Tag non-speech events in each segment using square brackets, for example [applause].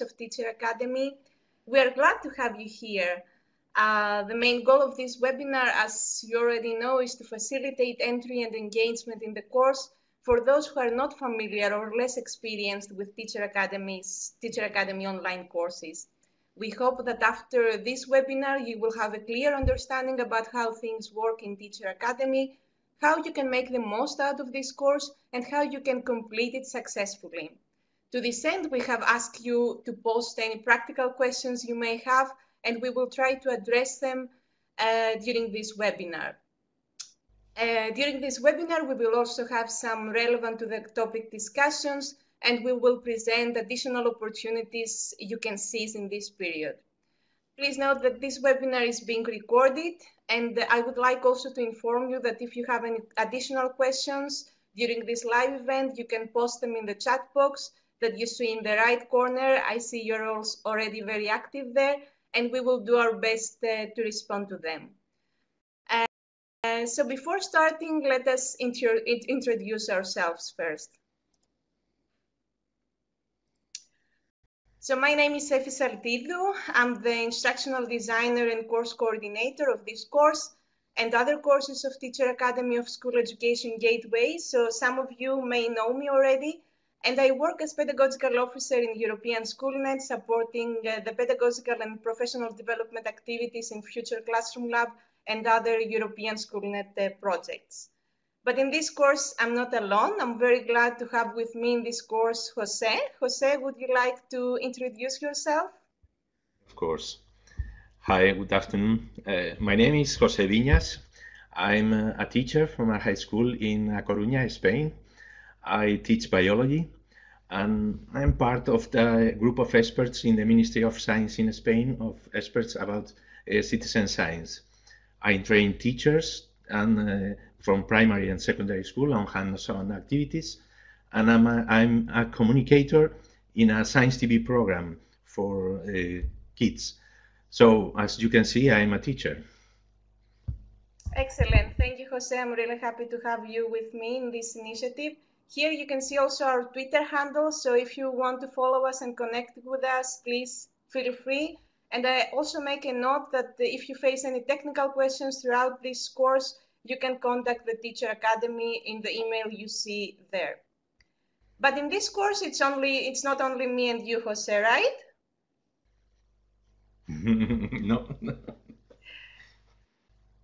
of Teacher Academy. We are glad to have you here. Uh, the main goal of this webinar, as you already know, is to facilitate entry and engagement in the course for those who are not familiar or less experienced with Teacher Academy's Teacher Academy online courses. We hope that after this webinar, you will have a clear understanding about how things work in Teacher Academy, how you can make the most out of this course, and how you can complete it successfully. To this end, we have asked you to post any practical questions you may have and we will try to address them uh, during this webinar. Uh, during this webinar, we will also have some relevant to the topic discussions, and we will present additional opportunities you can seize in this period. Please note that this webinar is being recorded, and I would like also to inform you that if you have any additional questions during this live event, you can post them in the chat box that you see in the right corner. I see you're already very active there, and we will do our best uh, to respond to them. Uh, so before starting, let us introduce ourselves first. So my name is Efi Saltidou. I'm the instructional designer and course coordinator of this course and other courses of Teacher Academy of School Education Gateway. So some of you may know me already and I work as pedagogical officer in European SchoolNet, supporting uh, the pedagogical and professional development activities in Future Classroom Lab and other European SchoolNet uh, projects. But in this course, I'm not alone. I'm very glad to have with me in this course Jose. Jose, would you like to introduce yourself? Of course. Hi, good afternoon. Uh, my name is Jose Viñas. I'm uh, a teacher from a high school in Coruña, Spain. I teach biology and I'm part of the group of experts in the Ministry of Science in Spain of experts about uh, citizen science. I train teachers and uh, from primary and secondary school on hands-on activities and I'm a, I'm a communicator in a science TV program for uh, kids. So as you can see, I'm a teacher. Excellent. Thank you, Jose. I'm really happy to have you with me in this initiative. Here you can see also our Twitter handle. So if you want to follow us and connect with us, please feel free. And I also make a note that if you face any technical questions throughout this course, you can contact the Teacher Academy in the email you see there. But in this course, it's only it's not only me and you, Jose, right? [laughs] no.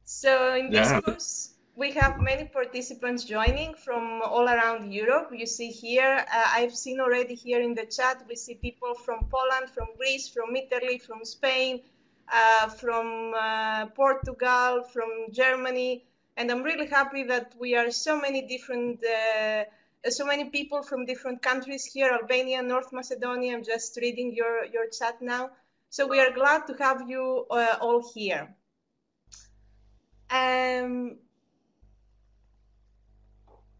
so in this yeah. course, we have many participants joining from all around Europe. You see here, uh, I've seen already here in the chat, we see people from Poland, from Greece, from Italy, from Spain, uh, from uh, Portugal, from Germany. And I'm really happy that we are so many different, uh, so many people from different countries here, Albania, North Macedonia. I'm just reading your, your chat now. So we are glad to have you uh, all here. Um,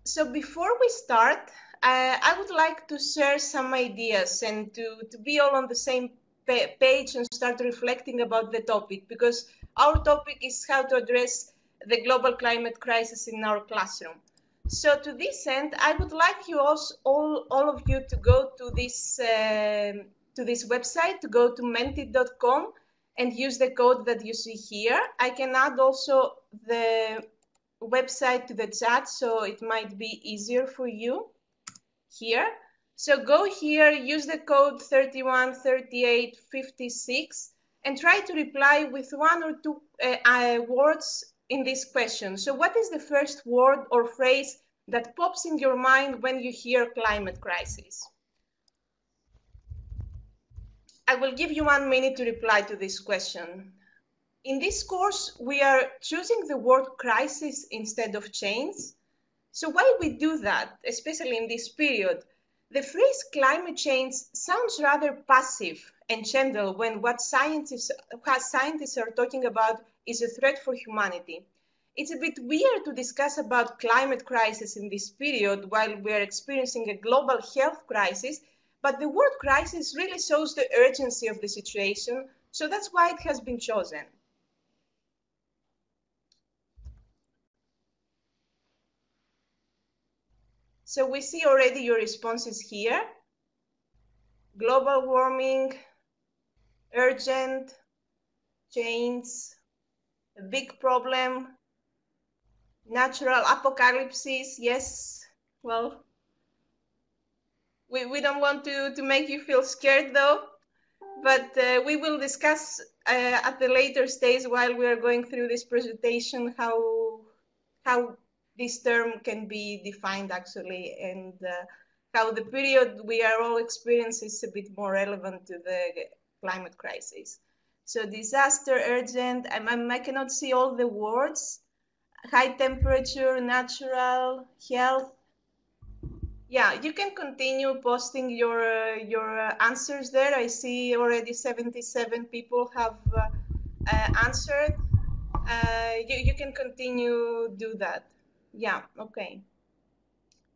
so before we start, uh, I would like to share some ideas and to, to be all on the same page and start reflecting about the topic because our topic is how to address the global climate crisis in our classroom. So to this end, I would like you also, all, all of you to go to this, uh, to this website, to go to menti.com and use the code that you see here. I can add also the website to the chat, so it might be easier for you here. So go here, use the code 313856 and try to reply with one or two uh, uh, words in this question. So what is the first word or phrase that pops in your mind when you hear climate crisis? I will give you one minute to reply to this question. In this course, we are choosing the word crisis instead of change. So why we do that, especially in this period? The phrase climate change sounds rather passive and gentle when what scientists, what scientists are talking about is a threat for humanity. It's a bit weird to discuss about climate crisis in this period while we are experiencing a global health crisis, but the word crisis really shows the urgency of the situation, so that's why it has been chosen. So we see already your responses here. global warming, urgent, change, a big problem, natural apocalypses, yes, well, we, we don't want to, to make you feel scared though, but uh, we will discuss uh, at the later stage while we are going through this presentation how, how this term can be defined actually and uh, how the period we are all experiencing is a bit more relevant to the climate crisis. So disaster, urgent, I, I cannot see all the words. High temperature, natural, health. Yeah, you can continue posting your uh, your uh, answers there. I see already 77 people have uh, uh answered. Uh, you, you can continue do that. Yeah, okay.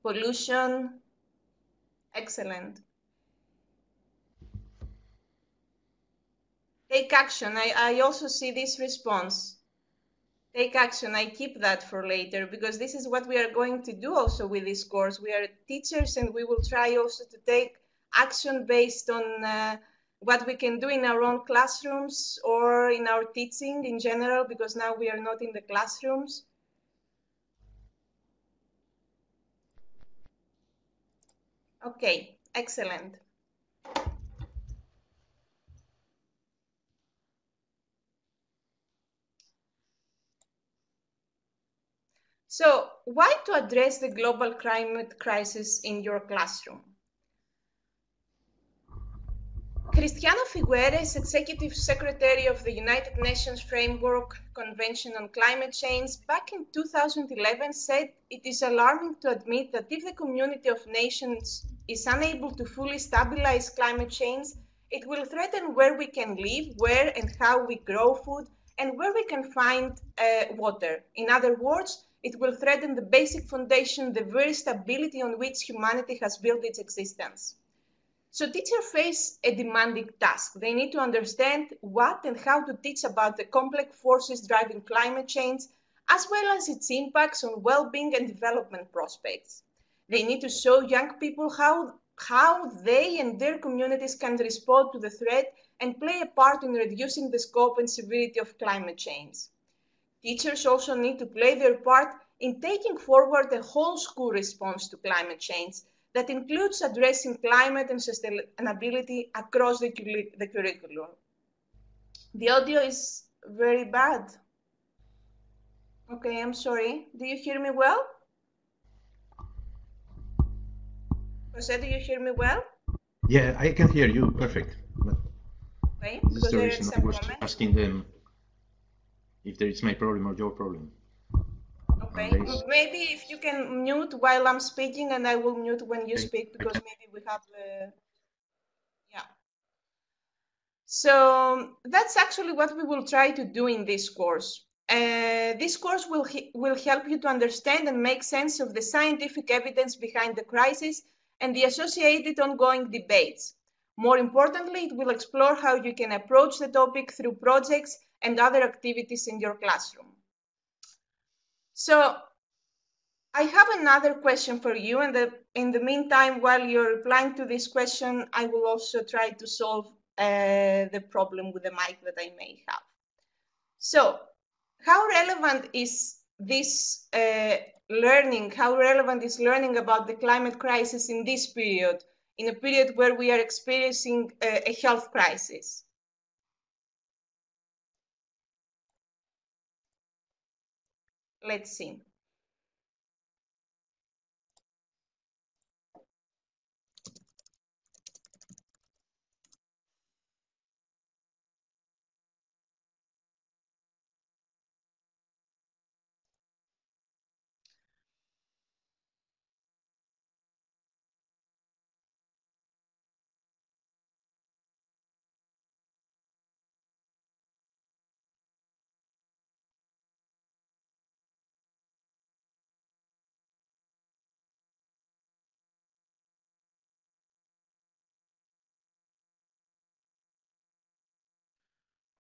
Pollution, excellent. Take action. I, I also see this response. Take action. I keep that for later because this is what we are going to do also with this course. We are teachers and we will try also to take action based on uh, what we can do in our own classrooms or in our teaching in general because now we are not in the classrooms. Okay, excellent. So why to address the global climate crisis in your classroom? Christiana Figueres, Executive Secretary of the United Nations Framework Convention on Climate Change, back in 2011 said it is alarming to admit that if the community of nations is unable to fully stabilize climate change, it will threaten where we can live, where and how we grow food, and where we can find uh, water. In other words, it will threaten the basic foundation, the very stability on which humanity has built its existence. So teachers face a demanding task. They need to understand what and how to teach about the complex forces driving climate change, as well as its impacts on well-being and development prospects. They need to show young people how, how they and their communities can respond to the threat and play a part in reducing the scope and severity of climate change. Teachers also need to play their part in taking forward a whole school response to climate change that includes addressing climate and sustainability across the, the curriculum. The audio is very bad. Okay, I'm sorry. Do you hear me well? Jose, do you hear me well? Yeah, I can hear you. Perfect. But okay, because there is some I was asking them if there is my problem or your problem. Okay, maybe if you can mute while I'm speaking and I will mute when you okay. speak because maybe we have the, yeah. So that's actually what we will try to do in this course. Uh, this course will, will help you to understand and make sense of the scientific evidence behind the crisis and the associated ongoing debates. More importantly, it will explore how you can approach the topic through projects and other activities in your classroom. So I have another question for you. And the, in the meantime, while you're replying to this question, I will also try to solve uh, the problem with the mic that I may have. So how relevant is this uh, learning? How relevant is learning about the climate crisis in this period, in a period where we are experiencing a, a health crisis? Let's see.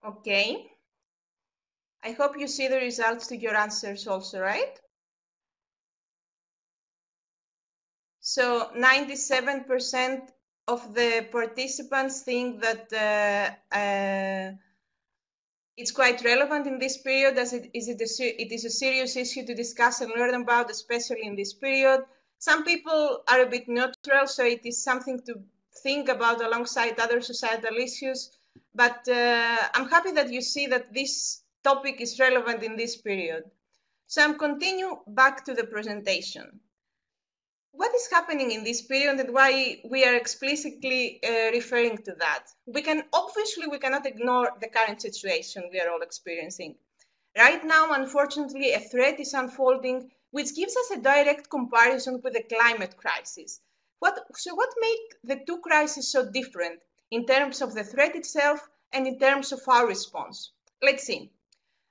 Okay. I hope you see the results to your answers also, right? So 97% of the participants think that uh, uh, it's quite relevant in this period as it is, it, a, it is a serious issue to discuss and learn about, especially in this period. Some people are a bit neutral, so it is something to think about alongside other societal issues. But uh, I'm happy that you see that this topic is relevant in this period. So I'm continue back to the presentation what is happening in this period and why we are explicitly uh, referring to that. We can obviously we cannot ignore the current situation we are all experiencing. Right now, unfortunately, a threat is unfolding which gives us a direct comparison with the climate crisis. What, so what makes the two crises so different in terms of the threat itself and in terms of our response? Let's see.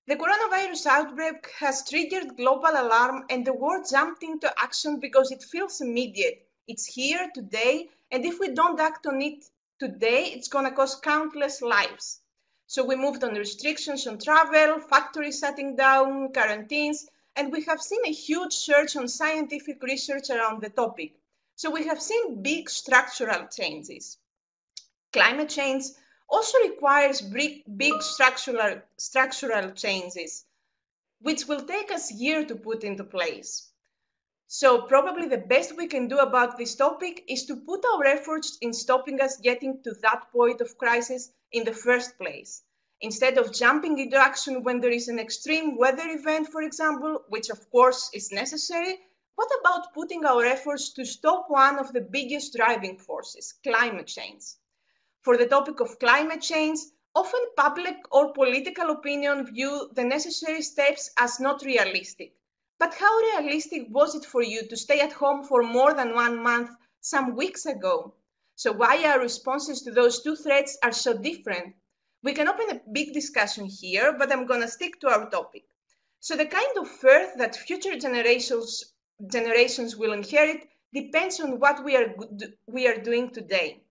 The coronavirus outbreak has triggered global alarm and the world jumped into action because it feels immediate. It's here today, and if we don't act on it today, it's going to cost countless lives. So we moved on restrictions on travel, factories shutting down, quarantines, and we have seen a huge surge on scientific research around the topic. So we have seen big structural changes. Climate change also requires big, big structural, structural changes, which will take us years to put into place. So probably the best we can do about this topic is to put our efforts in stopping us getting to that point of crisis in the first place. Instead of jumping into action when there is an extreme weather event, for example, which of course is necessary, what about putting our efforts to stop one of the biggest driving forces, climate change? For the topic of climate change, often public or political opinion view the necessary steps as not realistic. But how realistic was it for you to stay at home for more than one month some weeks ago? So why our responses to those two threats are so different? We can open a big discussion here, but I'm going to stick to our topic. So the kind of earth that future generations generations will inherit depends on what we are we are doing today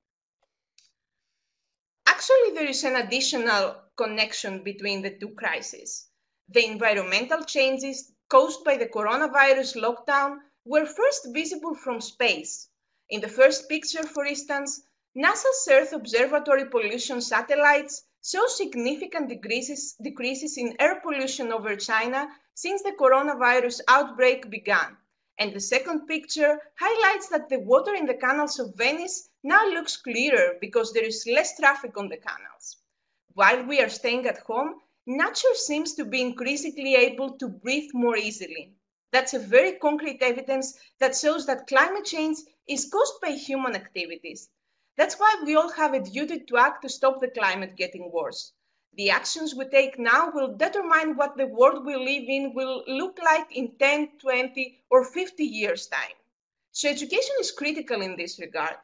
actually there is an additional connection between the two crises. The environmental changes caused by the coronavirus lockdown were first visible from space. In the first picture, for instance, NASA's Earth Observatory pollution satellites show significant decreases, decreases in air pollution over China since the coronavirus outbreak began. And the second picture highlights that the water in the canals of Venice now looks clearer because there is less traffic on the canals. While we are staying at home, nature seems to be increasingly able to breathe more easily. That's a very concrete evidence that shows that climate change is caused by human activities. That's why we all have a duty to act to stop the climate getting worse. The actions we take now will determine what the world we live in will look like in 10, 20, or 50 years' time. So education is critical in this regard.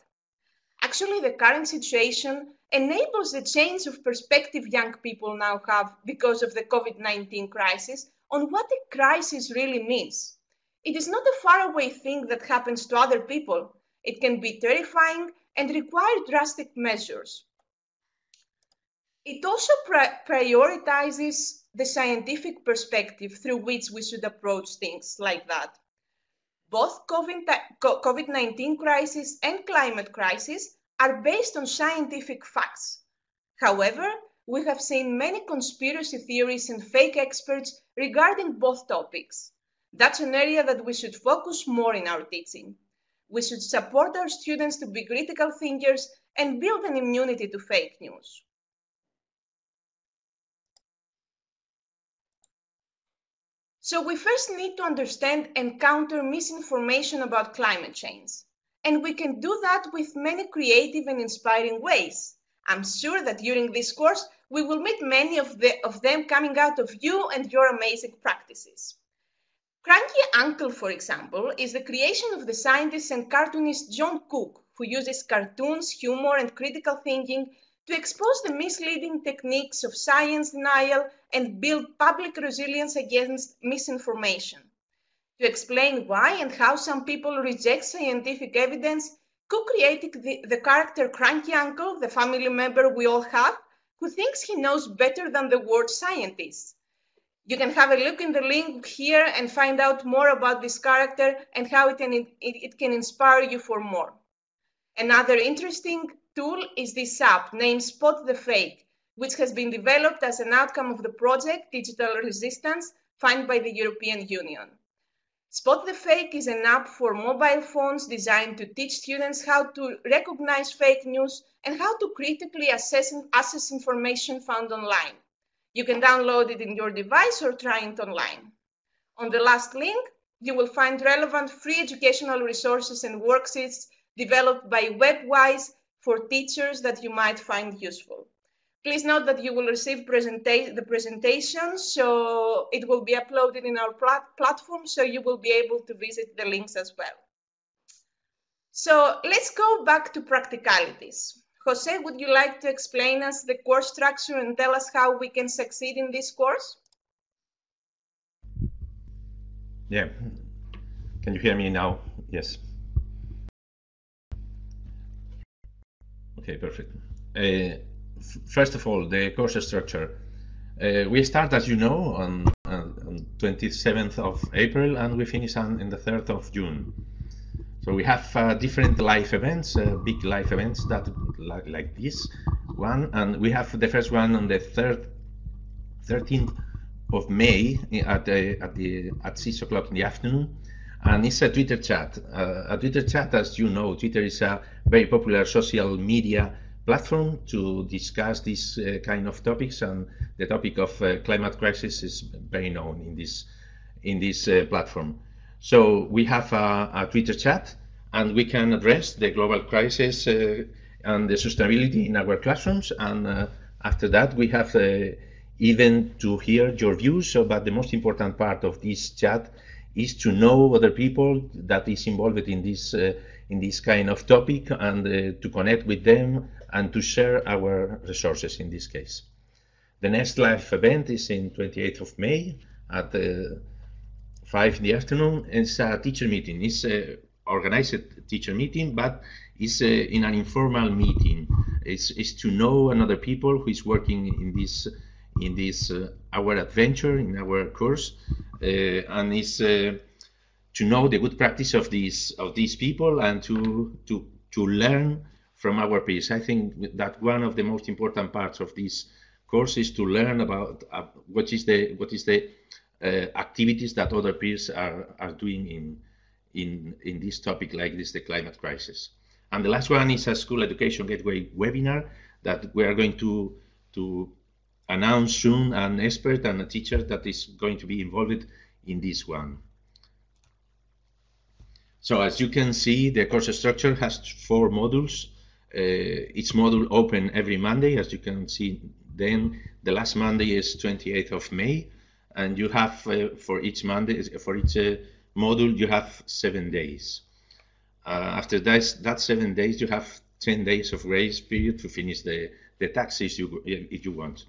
Actually, the current situation enables the change of perspective young people now have because of the COVID-19 crisis on what a crisis really means. It is not a faraway thing that happens to other people. It can be terrifying and require drastic measures. It also prioritizes the scientific perspective through which we should approach things like that. Both COVID-19 crisis and climate crisis are based on scientific facts. However, we have seen many conspiracy theories and fake experts regarding both topics. That's an area that we should focus more in our teaching. We should support our students to be critical thinkers and build an immunity to fake news. So we first need to understand and counter misinformation about climate change. And we can do that with many creative and inspiring ways. I'm sure that during this course, we will meet many of, the, of them coming out of you and your amazing practices. Cranky Uncle, for example, is the creation of the scientist and cartoonist John Cook, who uses cartoons, humor, and critical thinking to expose the misleading techniques of science denial and build public resilience against misinformation. To explain why and how some people reject scientific evidence, Cook created the, the character Cranky Uncle, the family member we all have, who thinks he knows better than the word scientist. You can have a look in the link here and find out more about this character and how it can, it, it can inspire you for more. Another interesting tool is this app named Spot the Fake, which has been developed as an outcome of the project Digital Resistance funded by the European Union. Spot the Fake is an app for mobile phones designed to teach students how to recognize fake news and how to critically assess, assess information found online. You can download it in your device or try it online. On the last link, you will find relevant free educational resources and worksheets developed by WebWise for teachers that you might find useful. Please note that you will receive presenta the presentation, so it will be uploaded in our plat platform, so you will be able to visit the links as well. So let's go back to practicalities. Jose, would you like to explain us the course structure and tell us how we can succeed in this course? Yeah. Can you hear me now? Yes. Okay, perfect. Uh, first of all, the course structure. Uh, we start, as you know, on, on 27th of April and we finish on in the 3rd of June. So we have uh, different live events, uh, big live events that like, like, this one, and we have the first one on the third, 13th of May at the, at the at six o'clock in the afternoon, and it's a Twitter chat. Uh, a Twitter chat, as you know, Twitter is a very popular social media platform to discuss these uh, kind of topics, and the topic of uh, climate crisis is very known in this in this uh, platform. So we have a, a, Twitter chat, and we can address the global crisis uh, and the sustainability in our classrooms. And uh, after that, we have even to hear your views. But the most important part of this chat is to know other people that is involved in this in this kind of topic and to connect with them and to share our resources in this case. The next live event is in 28th of May at uh, 5 in the afternoon. It's a teacher meeting. It's an organized teacher meeting, but it's uh, in an informal meeting. It's, it's, to know another people who is working in this in this uh, our adventure in our course, uh, and it's uh, to know the good practice of these of these people and to to to learn from our peers. I think that one of the most important parts of this course is to learn about uh, what is the what is the uh, activities that other peers are are doing in in in this topic like this, the climate crisis. And the last one is a school education gateway webinar that we are going to to announce soon an expert and a teacher that is going to be involved in this one. So as you can see, the course structure has four modules. Uh, each module open every Monday, as you can see. Then the last Monday is 28th of May, and you have uh, for each Monday, for each uh, module, you have seven days. after that, that seven days, you have 10 days of grace period to finish the, the taxes you, if you want.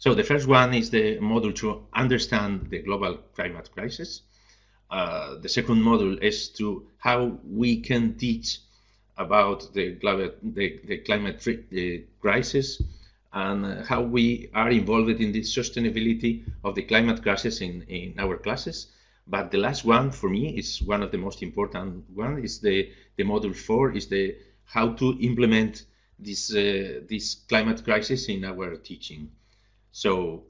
So the first one is the module to understand the global climate crisis. Uh, the second module is to how we can teach about the, the, the climate the crisis and how we are involved in the sustainability of the climate crisis in, in our classes. But the last one for me is one of the most important one is the, the module four is the how to implement this, uh, this climate crisis in our teaching. So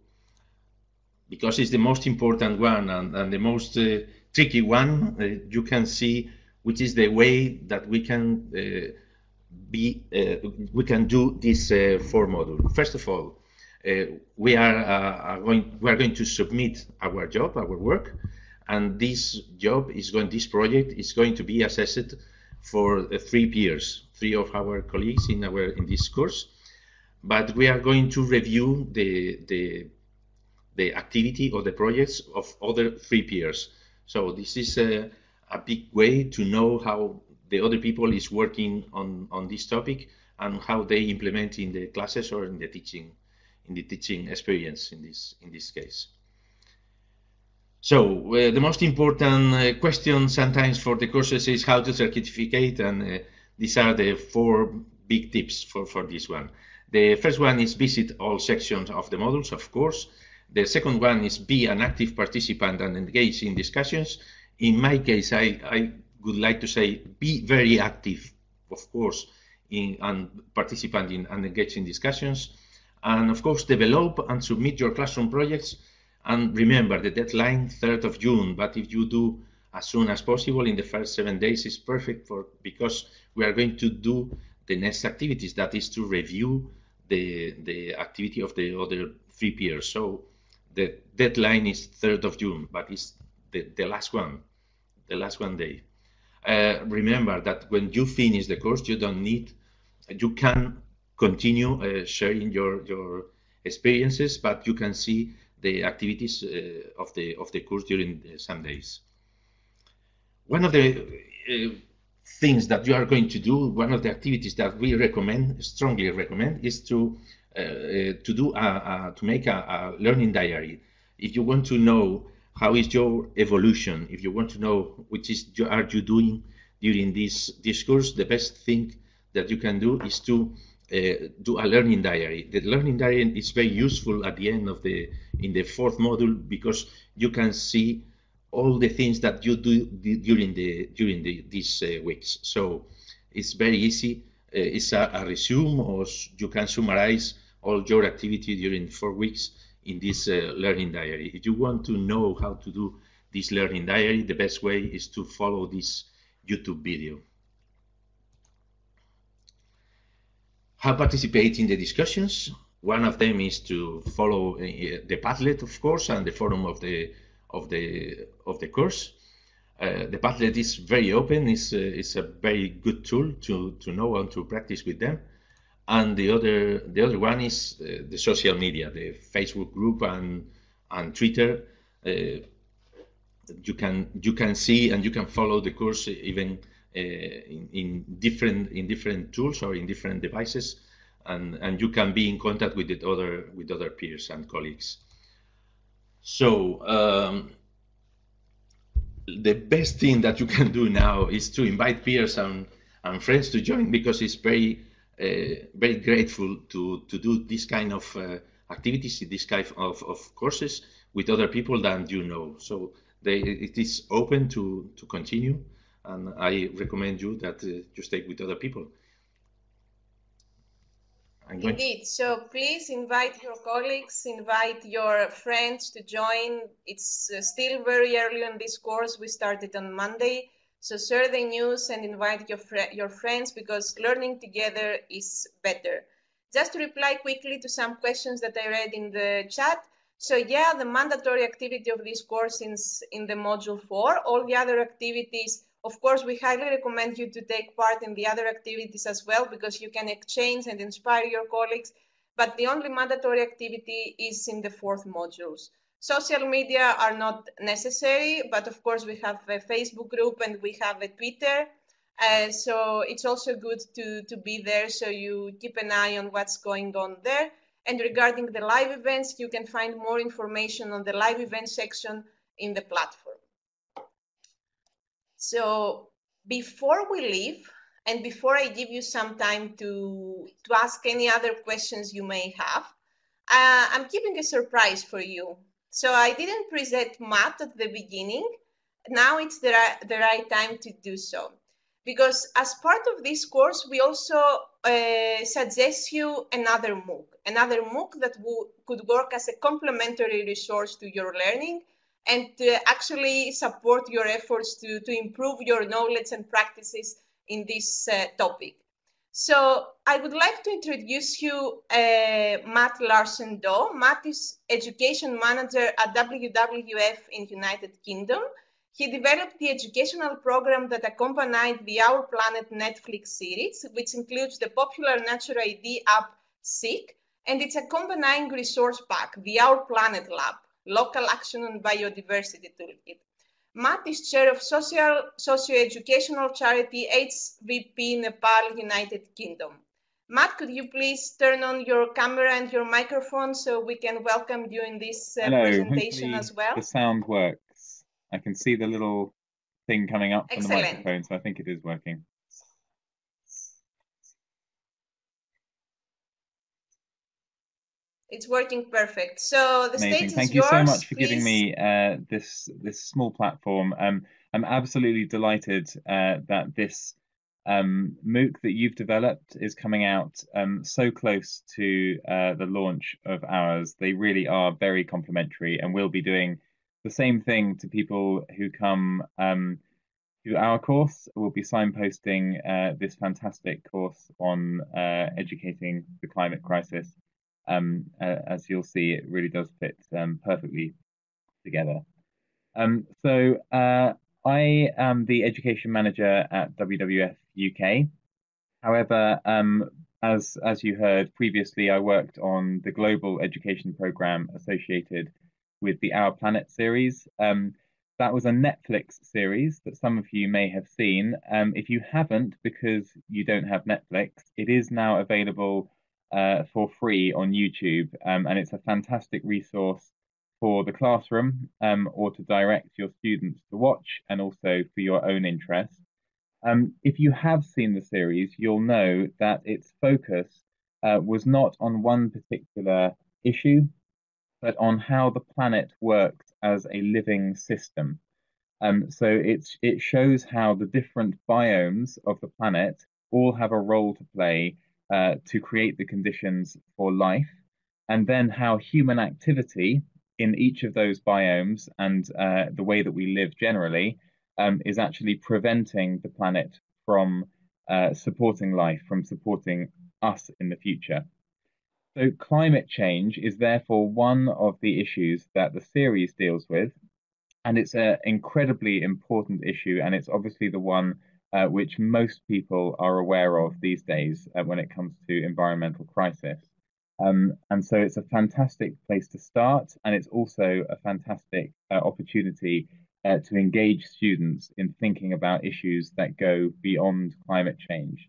because it's the most important one and, and the most uh, tricky one, uh, you can see which is the way that we can uh, be uh, we can do this uh, four module. First of all, we are going we are going to submit our job, our work, and this job is going this project is going to be assessed for three peers, three of our colleagues in our in this course. But we are going to review the the the activity or the projects of other three peers. So this is a, a big way to know how the other people is working on, on this topic and how they implement in the classes or in the teaching in the teaching experience in this in this case. So uh, the most important uh, question sometimes for the courses is how to certificate and uh, these are the four big tips for, for this one. The first one is visit all sections of the modules, of course. The second one is be an active participant and engage in discussions in my case, I, I would like to say be very active of course, in, and participate in and engage in discussions. And of course, develop and submit your classroom projects. And remember, the deadline 3rd of June. But if you do as soon as possible in the first seven days is perfect for because we are going to do the next activities. That is to review the the activity of the other three peers. So the deadline is 3rd of June, but it's the, the last one, the last one day. Uh, remember that when you finish the course, you don't need, you can continue uh, sharing your your experiences, but you can see the activities uh, of the of the course during some days. One of the uh, things that you are going to do, one of the activities that we recommend, strongly recommend, is to uh, uh, to do a, a, to make a, a learning diary. If you want to know how is your evolution, if you want to know which is are you doing during this this course, the best thing that you can do is to uh, do a learning diary. The learning diary is very useful at the end of the in the fourth module because you can see all the things that you do during the during the, these uh, weeks. So it's very easy uh, it's a, a, resume or you can summarize all your activity during four weeks in this uh, learning diary. If you want to know how to do this learning diary, the best way is to follow this YouTube video. How participate in the discussions? One of them is to follow uh, the Padlet, of course, and the forum of the of the of the course. Uh, the Padlet is very open. it's, uh, it's a very good tool to, to know and to practice with them. And the other the other one is uh, the social media, the Facebook group and and Twitter. Uh, you can you can see and you can follow the course even uh, in, in, different in different tools or in different devices, and and you can be in contact with the other with other peers and colleagues. So. Um, the best thing that you can do now is to invite peers and, and friends to join because it's very uh, very grateful to to do this kind of uh, activities, this kind of, of courses with other people than you know. So they, it is open to to continue, and I recommend you that uh, you stay with other people. Indeed. So please invite your colleagues, invite your friends to join. It's uh, still very early on this course. We started on Monday. So share the news and invite your, fr your friends because learning together is better. Just to reply quickly to some questions that I read in the chat. So yeah, the mandatory activity of this course is in the module four. All the other activities of course, we highly recommend you to take part in the other activities as well because you can exchange and inspire your colleagues. But the only mandatory activity is in the fourth modules. Social media are not necessary, but of course we have a Facebook group and we have a Twitter. Uh, so it's also good to, to be there so you keep an eye on what's going on there. And regarding the live events, you can find more information on the live event section in the platform. So before we leave, and before I give you some time to, to ask any other questions you may have, uh, I'm keeping a surprise for you. So I didn't present Matt at the beginning. Now it's the, the right time to do so. Because as part of this course, we also uh, suggest you another MOOC, another MOOC that could work as a complementary resource to your learning and to actually support your efforts to, to improve your knowledge and practices in this uh, topic. So I would like to introduce you uh, Matt Larsen-Daw. Matt is education manager at WWF in United Kingdom. He developed the educational program that accompanied the Our Planet Netflix series, which includes the popular Nature ID app Seek and its accompanying resource pack, the Our Planet Lab. Local Action on Biodiversity Toolkit. Matt is chair of social socio-educational charity HVP Nepal, United Kingdom. Matt, could you please turn on your camera and your microphone so we can welcome you in this uh, Hello. presentation Hopefully as well? The sound works. I can see the little thing coming up from Excellent. the microphone, so I think it is working. It's working perfect. So the Amazing. stage Thank is you so much for Please. giving me uh, this this small platform. Um, I'm absolutely delighted uh, that this um, MOOC that you've developed is coming out um, so close to uh, the launch of ours. They really are very complementary, and we'll be doing the same thing to people who come um, to our course. We'll be signposting uh, this fantastic course on uh, educating the climate crisis. Um, uh, as you'll see, it really does fit um, perfectly together. Um, so uh, I am the education manager at WWF UK. However, um, as as you heard previously, I worked on the global education program associated with the Our Planet series. Um, that was a Netflix series that some of you may have seen. Um, if you haven't, because you don't have Netflix, it is now available uh, for free on YouTube, um, and it's a fantastic resource for the classroom um, or to direct your students to watch and also for your own interest. Um, if you have seen the series, you'll know that its focus uh, was not on one particular issue, but on how the planet works as a living system. Um, so it's, it shows how the different biomes of the planet all have a role to play uh, to create the conditions for life, and then how human activity in each of those biomes and uh, the way that we live generally um, is actually preventing the planet from uh, supporting life, from supporting us in the future. So, climate change is therefore one of the issues that the series deals with, and it's an incredibly important issue, and it's obviously the one uh, which most people are aware of these days uh, when it comes to environmental crisis. Um, and so it's a fantastic place to start, and it's also a fantastic uh, opportunity uh, to engage students in thinking about issues that go beyond climate change.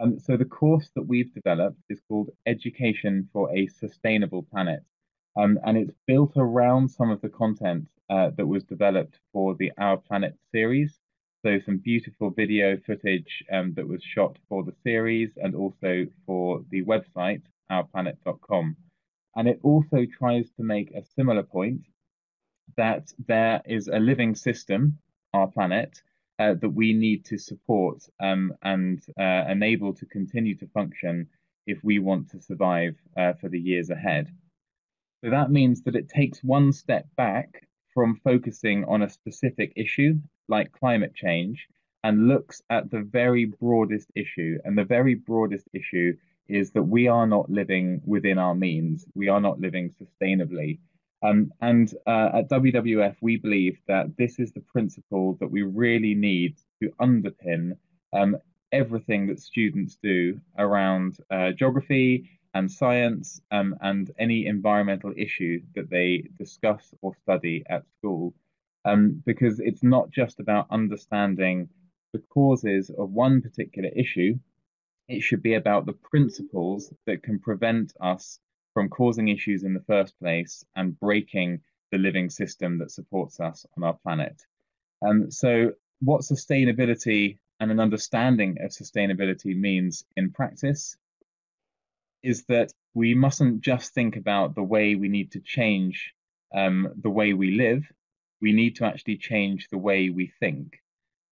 Um, so the course that we've developed is called Education for a Sustainable Planet, um, and it's built around some of the content uh, that was developed for the Our Planet series. So some beautiful video footage um, that was shot for the series and also for the website ourplanet.com. And it also tries to make a similar point that there is a living system, our planet, uh, that we need to support um, and uh, enable to continue to function if we want to survive uh, for the years ahead. So that means that it takes one step back from focusing on a specific issue like climate change and looks at the very broadest issue. And the very broadest issue is that we are not living within our means. We are not living sustainably. Um, and uh, at WWF, we believe that this is the principle that we really need to underpin um, everything that students do around uh, geography and science um, and any environmental issue that they discuss or study at school. Um, because it's not just about understanding the causes of one particular issue, it should be about the principles that can prevent us from causing issues in the first place and breaking the living system that supports us on our planet. Um, so, what sustainability and an understanding of sustainability means in practice is that we mustn't just think about the way we need to change um, the way we live, we need to actually change the way we think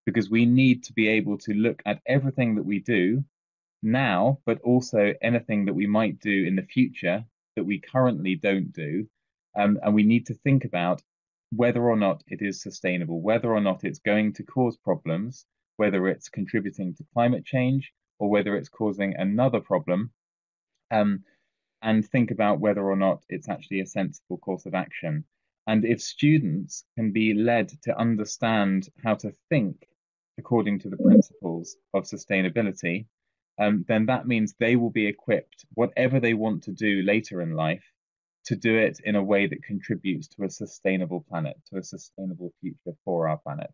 because we need to be able to look at everything that we do now, but also anything that we might do in the future that we currently don't do. Um, and we need to think about whether or not it is sustainable, whether or not it's going to cause problems, whether it's contributing to climate change or whether it's causing another problem, um, and think about whether or not it's actually a sensible course of action. And if students can be led to understand how to think according to the principles of sustainability, um, then that means they will be equipped, whatever they want to do later in life, to do it in a way that contributes to a sustainable planet, to a sustainable future for our planet.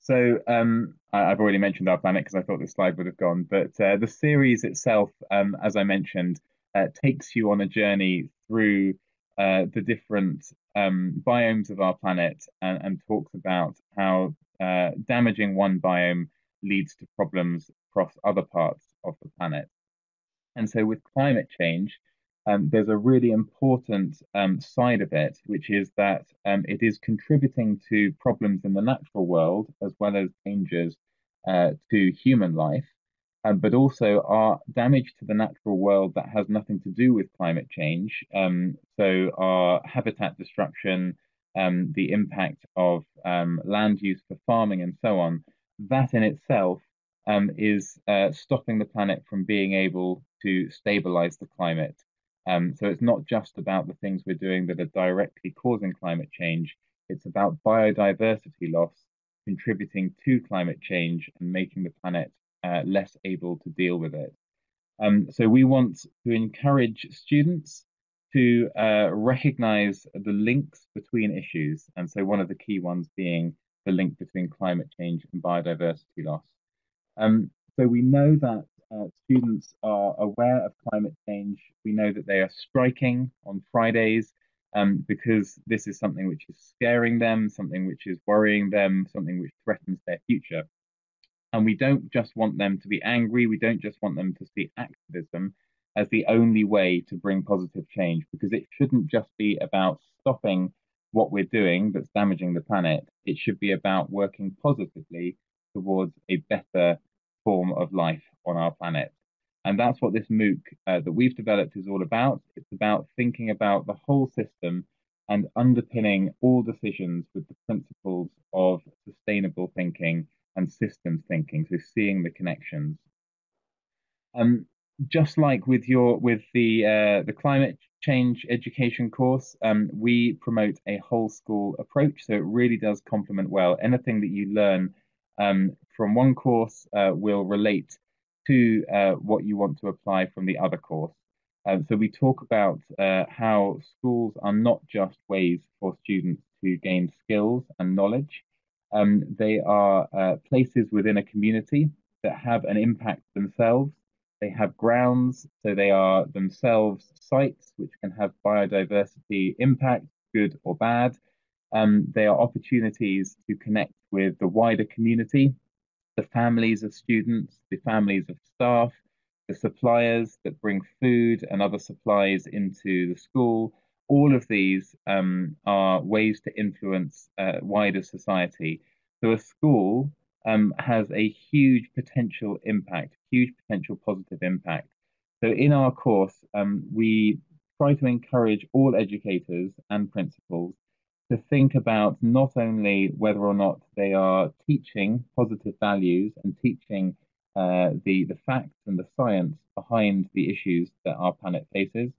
So um, I, have already mentioned our planet because I thought this slide would have gone, but uh, the series itself, um, as I mentioned, uh, takes you on a journey through uh, the different um, biomes of our planet and, and talks about how uh, damaging one biome leads to problems across other parts of the planet. And so, with climate change, um, there's a really important um, side of it, which is that um, it is contributing to problems in the natural world as well as dangers uh, to human life, um, but also our damage to the natural world that has nothing to do with climate change. Um, so our habitat destruction, um, the impact of um, land use for farming and so on, that in itself um, is uh, stopping the planet from being able to stabilize the climate. Um, so it's not just about the things we're doing that are directly causing climate change, it's about biodiversity loss contributing to climate change and making the planet uh, less able to deal with it. Um, so we want to encourage students to uh, recognize the links between issues. And so one of the key ones being the link between climate change and biodiversity loss. Um, so we know that uh, students are aware of climate change. We know that they are striking on Fridays um, because this is something which is scaring them, something which is worrying them, something which threatens their future. And we don't just want them to be angry, we don't just want them to see activism as the only way to bring positive change because it shouldn't just be about stopping what we're doing that's damaging the planet. It should be about working positively towards a better form of life on our planet. And that's what this MOOC uh, that we've developed is all about. It's about thinking about the whole system and underpinning all decisions with the principles of sustainable thinking and systems thinking, so seeing the connections. Um, just like with your with the uh, the climate change education course, um, we promote a whole school approach, so it really does complement well. Anything that you learn um, from one course uh, will relate to uh, what you want to apply from the other course. Um, so we talk about uh, how schools are not just ways for students to gain skills and knowledge. Um, they are uh, places within a community that have an impact themselves. They have grounds, so they are themselves sites which can have biodiversity impact, good or bad. Um, they are opportunities to connect with the wider community the families of students, the families of staff, the suppliers that bring food and other supplies into the school. All of these um, are ways to influence uh, wider society. So a school um, has a huge potential impact, huge potential positive impact. So in our course, um, we try to encourage all educators and principals to think about not only whether or not they are teaching positive values and teaching uh, the, the facts and the science behind the issues that our planet faces,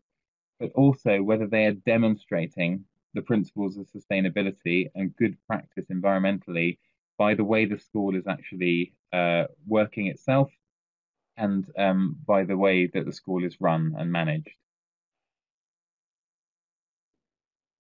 but also whether they are demonstrating the principles of sustainability and good practice environmentally by the way the school is actually uh, working itself and um, by the way that the school is run and managed.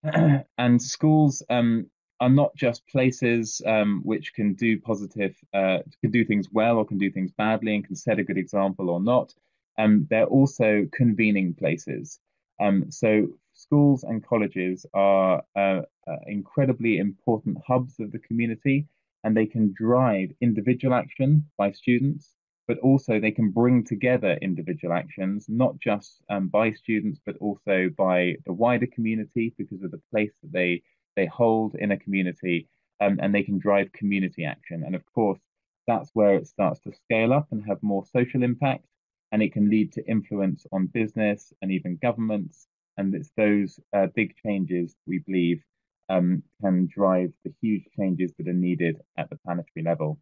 [clears throat] and schools um, are not just places um, which can do positive, uh, can do things well or can do things badly and can set a good example or not. Um, they're also convening places. Um, so schools and colleges are uh, uh, incredibly important hubs of the community and they can drive individual action by students but also they can bring together individual actions, not just um, by students, but also by the wider community because of the place that they they hold in a community, um, and they can drive community action. And of course, that's where it starts to scale up and have more social impact, and it can lead to influence on business and even governments. And it's those uh, big changes we believe um, can drive the huge changes that are needed at the planetary level.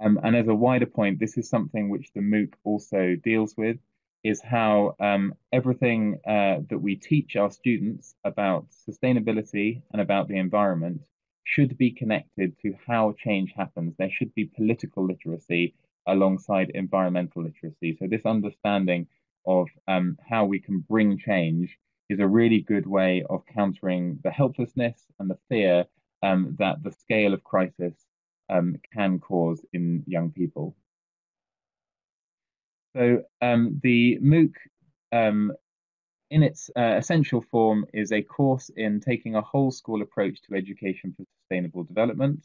Um, and as a wider point, this is something which the MOOC also deals with, is how um, everything uh, that we teach our students about sustainability and about the environment should be connected to how change happens. There should be political literacy alongside environmental literacy. So this understanding of um, how we can bring change is a really good way of countering the helplessness and the fear um, that the scale of crisis um, can cause in young people. So um, the MOOC um, in its uh, essential form is a course in taking a whole school approach to education for sustainable development.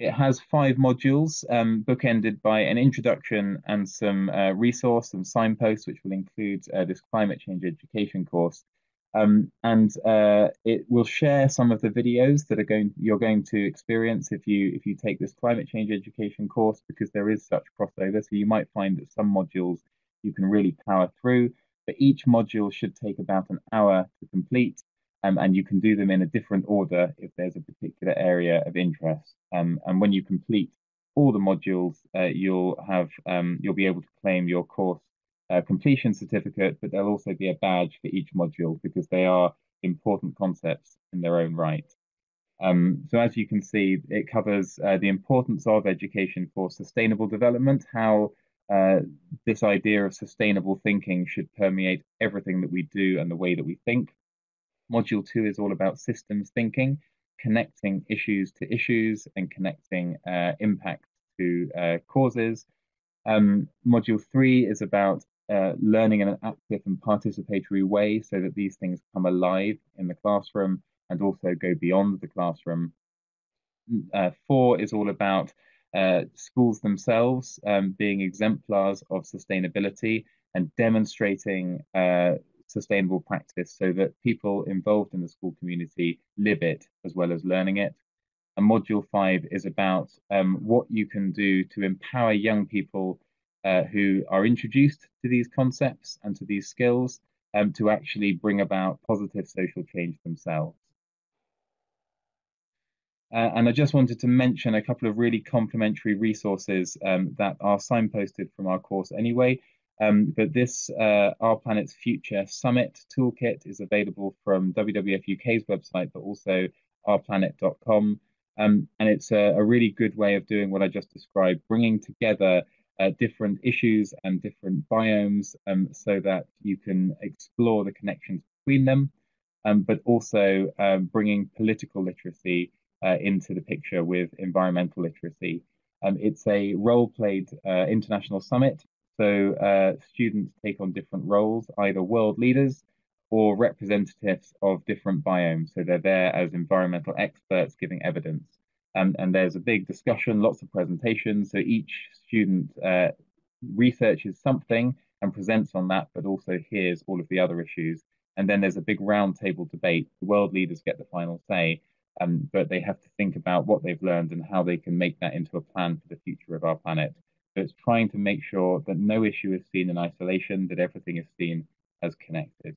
It has five modules, um, bookended by an introduction and some uh, resource and signposts, which will include uh, this climate change education course. Um, and uh, it will share some of the videos that are going you're going to experience if you if you take this climate change education course because there is such crossover. So you might find that some modules you can really power through, but each module should take about an hour to complete, um, and you can do them in a different order if there's a particular area of interest. Um, and when you complete all the modules, uh, you'll have um, you'll be able to claim your course uh, completion certificate, but there'll also be a badge for each module because they are important concepts in their own right. Um, so as you can see, it covers uh, the importance of education for sustainable development, how uh, this idea of sustainable thinking should permeate everything that we do and the way that we think. Module two is all about systems thinking, connecting issues to issues and connecting uh, impact to uh, causes. Um, module three is about uh, learning in an active and participatory way so that these things come alive in the classroom and also go beyond the classroom. Uh, four is all about uh, schools themselves um, being exemplars of sustainability and demonstrating uh, sustainable practice so that people involved in the school community live it as well as learning it. And module five is about um, what you can do to empower young people uh, who are introduced to these concepts and to these skills um, to actually bring about positive social change themselves. Uh, and I just wanted to mention a couple of really complementary resources um, that are signposted from our course anyway. Um, but this uh, Our Planet's Future Summit toolkit is available from WWF UK's website, but also ourplanet.com. Um, and it's a, a, really good way of doing what I just described, bringing together uh, different issues and different biomes um, so that you can explore the connections between them, um, but also um, bringing political literacy uh, into the picture with environmental literacy. Um, it's a role played uh, international summit, so uh, students take on different roles, either world leaders or representatives of different biomes. So they're there as environmental experts giving evidence. Um, and there's a big discussion, lots of presentations. So each student uh, researches something and presents on that, but also hears all of the other issues. And then there's a big roundtable debate. The world leaders get the final say, um, but they have to think about what they've learned and how they can make that into a plan for the future of our planet. So it's trying to make sure that no issue is seen in isolation, that everything is seen as connected.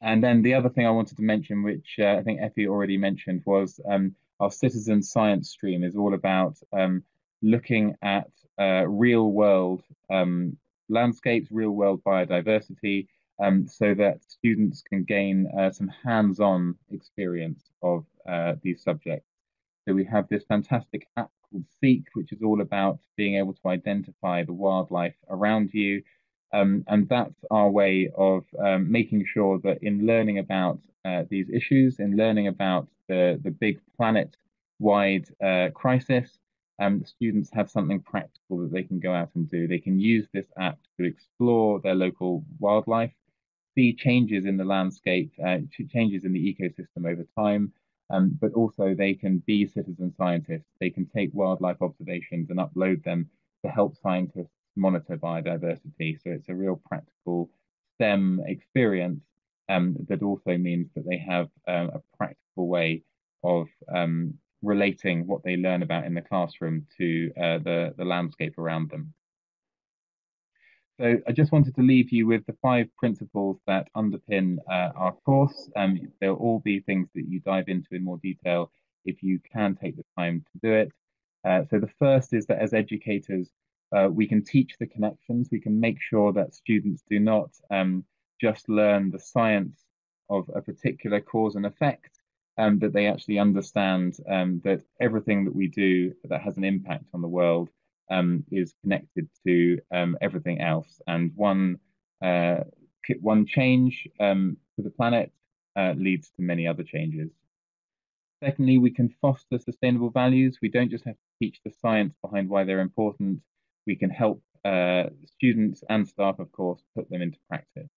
And then the other thing I wanted to mention, which uh, I think Effie already mentioned, was um, our citizen science stream is all about um, looking at uh, real world um, landscapes, real world biodiversity, um, so that students can gain uh, some hands on experience of uh, these subjects. So we have this fantastic app called Seek, which is all about being able to identify the wildlife around you. Um, and that's our way of um, making sure that in learning about uh, these issues, in learning about the, the big planet wide uh, crisis, um, students have something practical that they can go out and do. They can use this app to explore their local wildlife, see changes in the landscape, uh, changes in the ecosystem over time, um, but also they can be citizen scientists. They can take wildlife observations and upload them to help scientists monitor biodiversity. So it's a real practical STEM experience um, that also means that they have um, a practical way of um, relating what they learn about in the classroom to uh, the, the landscape around them. So I just wanted to leave you with the five principles that underpin uh, our course. Um, they'll all be things that you dive into in more detail if you can take the time to do it. Uh, so the first is that as educators, uh, we can teach the connections. We can make sure that students do not um, just learn the science of a particular cause and effect, um, that they actually understand um, that everything that we do that has an impact on the world um, is connected to um, everything else. And one uh, one change um, to the planet uh, leads to many other changes. Secondly, we can foster sustainable values. We don't just have to teach the science behind why they're important. We can help uh, students and staff, of course, put them into practice.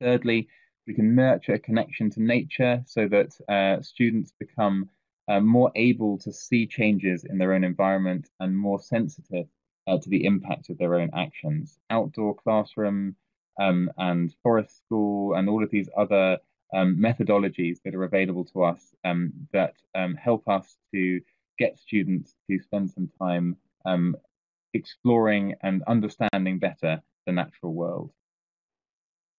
Thirdly, we can nurture a connection to nature so that uh, students become uh, more able to see changes in their own environment and more sensitive uh, to the impact of their own actions. Outdoor classroom um, and Forest School and all of these other um, methodologies that are available to us um, that um, help us to get students to spend some time um, exploring and understanding better the natural world.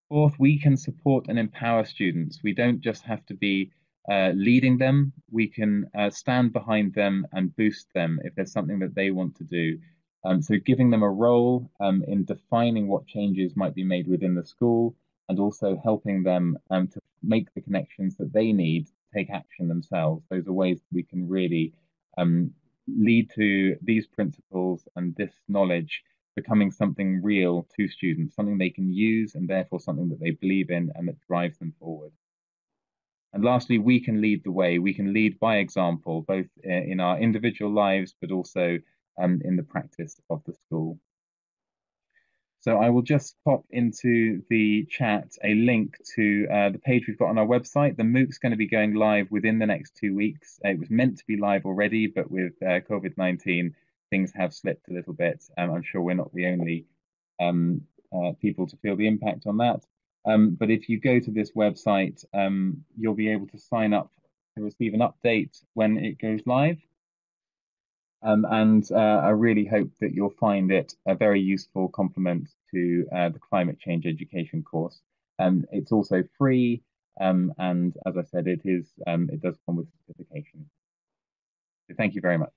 Fourth, we can support and empower students. We don't just have to be uh, leading them, we can uh, stand behind them and boost them if there's something that they want to do. Um, so giving them a role um, in defining what changes might be made within the school and also helping them um, to make the connections that they need to take action themselves. Those are ways we can really um, lead to these principles and this knowledge becoming something real to students, something they can use and therefore something that they believe in and that drives them forward. And lastly, we can lead the way. We can lead by example, both in our individual lives, but also um, in the practice of the school. So I will just pop into the chat a link to uh, the page we've got on our website. The MOOC's going to be going live within the next two weeks. It was meant to be live already, but with uh, COVID-19, things have slipped a little bit. Um, I'm sure we're not the only um, uh, people to feel the impact on that. Um, but if you go to this website, um, you'll be able to sign up to receive an update when it goes live. Um, and uh, I really hope that you'll find it a very useful complement to uh, the climate change education course. Um, it's also free, um, and as I said, it is um, it does come with certification. So thank you very much.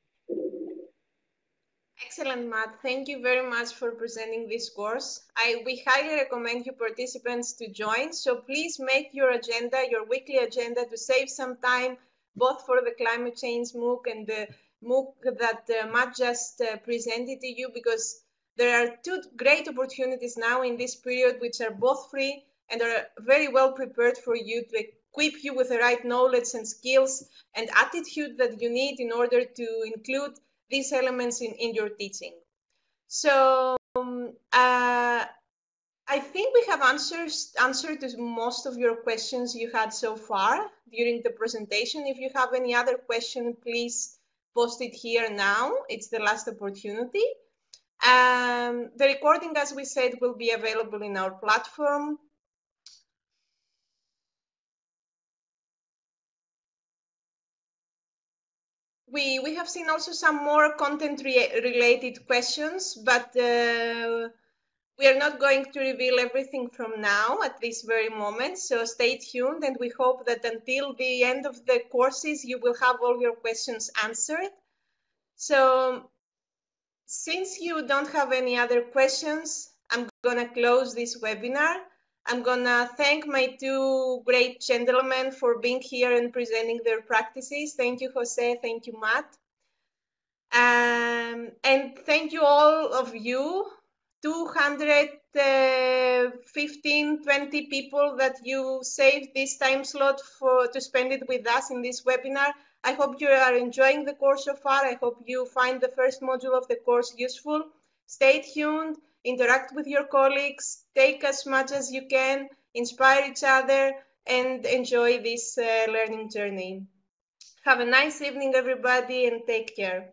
Excellent, Matt. Thank you very much for presenting this course. I we highly recommend you participants to join. So please make your agenda, your weekly agenda, to save some time both for the climate change MOOC and the MOOC that uh, Matt just uh, presented to you because there are two great opportunities now in this period which are both free and are very well prepared for you to equip you with the right knowledge and skills and attitude that you need in order to include these elements in, in your teaching. So um, uh, I think we have answers, answered to most of your questions you had so far during the presentation. If you have any other question, please post it here now. It's the last opportunity. Um, the recording, as we said, will be available in our platform. We, we have seen also some more content re related questions, but uh, we are not going to reveal everything from now at this very moment. So stay tuned and we hope that until the end of the courses, you will have all your questions answered. So since you don't have any other questions, I'm gonna close this webinar. I'm gonna thank my two great gentlemen for being here and presenting their practices. Thank you, Jose. Thank you, Matt. Um, and thank you all of you 215, 20 people that you saved this time slot for to spend it with us in this webinar. I hope you are enjoying the course so far. I hope you find the first module of the course useful. Stay tuned, interact with your colleagues, take as much as you can, inspire each other, and enjoy this uh, learning journey. Have a nice evening, everybody, and take care.